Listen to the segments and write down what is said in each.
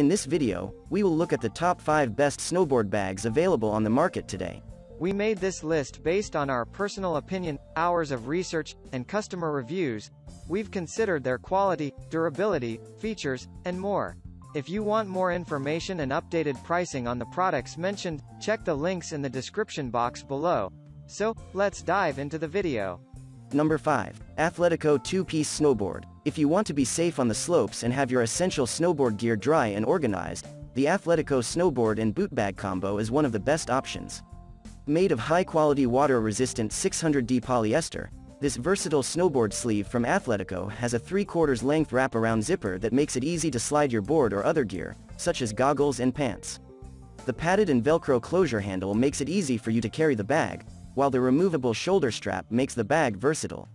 In this video, we will look at the top 5 best snowboard bags available on the market today. We made this list based on our personal opinion, hours of research, and customer reviews. We've considered their quality, durability, features, and more. If you want more information and updated pricing on the products mentioned, check the links in the description box below. So, let's dive into the video. Number 5. Athletico 2-piece snowboard. If you want to be safe on the slopes and have your essential snowboard gear dry and organized, the Athletico snowboard and boot bag combo is one of the best options. Made of high-quality water-resistant 600D polyester, this versatile snowboard sleeve from Athletico has a 3 quarters length wrap-around zipper that makes it easy to slide your board or other gear, such as goggles and pants. The padded and Velcro closure handle makes it easy for you to carry the bag, while the removable shoulder strap makes the bag versatile.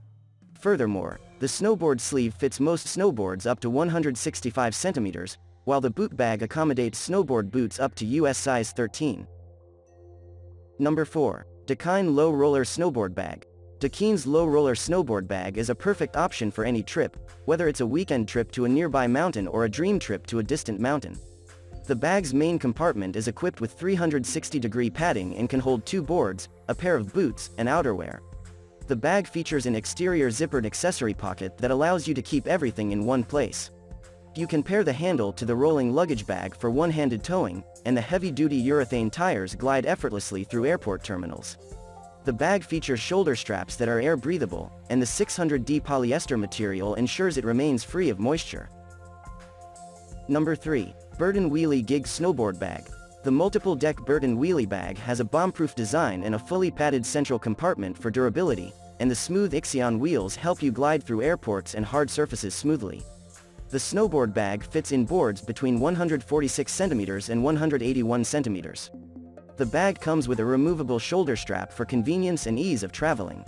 Furthermore, the snowboard sleeve fits most snowboards up to 165 centimeters, while the boot bag accommodates snowboard boots up to US size 13. Number 4. Dakine Low Roller Snowboard Bag. Dakine's Low Roller Snowboard Bag is a perfect option for any trip, whether it's a weekend trip to a nearby mountain or a dream trip to a distant mountain. The bag's main compartment is equipped with 360-degree padding and can hold two boards, a pair of boots, and outerwear. The bag features an exterior zippered accessory pocket that allows you to keep everything in one place. You can pair the handle to the rolling luggage bag for one-handed towing, and the heavy-duty urethane tires glide effortlessly through airport terminals. The bag features shoulder straps that are air-breathable, and the 600D polyester material ensures it remains free of moisture. Number 3. Burton Wheelie Gig Snowboard Bag. The multiple-deck Burton Wheelie bag has a bomb-proof design and a fully padded central compartment for durability, and the smooth Ixion wheels help you glide through airports and hard surfaces smoothly. The snowboard bag fits in boards between 146 centimeters and 181 centimeters. The bag comes with a removable shoulder strap for convenience and ease of traveling.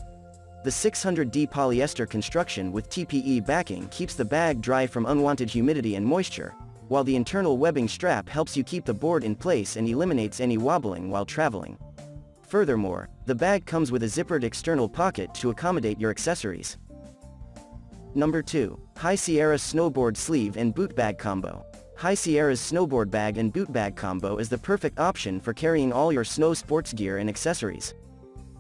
The 600D polyester construction with TPE backing keeps the bag dry from unwanted humidity and moisture, while the internal webbing strap helps you keep the board in place and eliminates any wobbling while traveling. Furthermore, the bag comes with a zippered external pocket to accommodate your accessories. Number 2. High Sierra Snowboard Sleeve and Boot Bag Combo. High Sierra's snowboard bag and boot bag combo is the perfect option for carrying all your snow sports gear and accessories.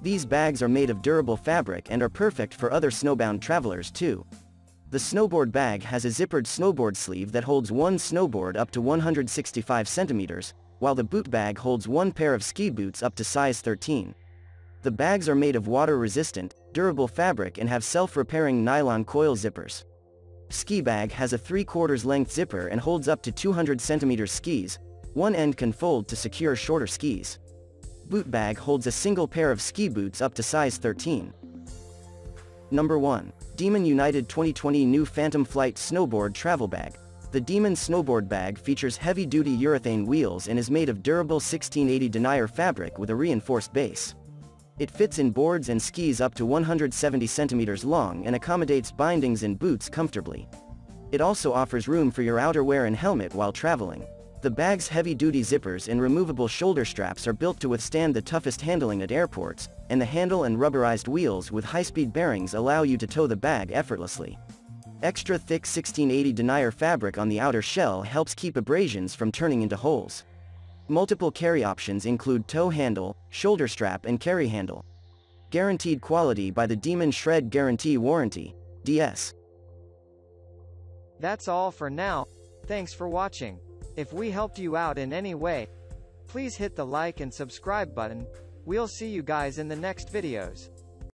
These bags are made of durable fabric and are perfect for other snowbound travelers too. The snowboard bag has a zippered snowboard sleeve that holds one snowboard up to 165 centimeters, while the boot bag holds one pair of ski boots up to size 13. The bags are made of water-resistant, durable fabric and have self-repairing nylon coil zippers. Ski bag has a 3 quarters length zipper and holds up to 200 centimeters skis, one end can fold to secure shorter skis. Boot bag holds a single pair of ski boots up to size 13. Number 1. Demon United 2020 New Phantom Flight Snowboard Travel Bag. The Demon Snowboard Bag features heavy-duty urethane wheels and is made of durable 1680 denier fabric with a reinforced base. It fits in boards and skis up to 170 centimeters long and accommodates bindings and boots comfortably. It also offers room for your outerwear and helmet while traveling. The bag's heavy-duty zippers and removable shoulder straps are built to withstand the toughest handling at airports, and the handle and rubberized wheels with high-speed bearings allow you to tow the bag effortlessly. Extra thick 1680 denier fabric on the outer shell helps keep abrasions from turning into holes. Multiple carry options include tow handle, shoulder strap and carry handle. Guaranteed quality by the Demon Shred Guarantee Warranty, DS. That's all for now. Thanks for watching. If we helped you out in any way, please hit the like and subscribe button. We'll see you guys in the next videos.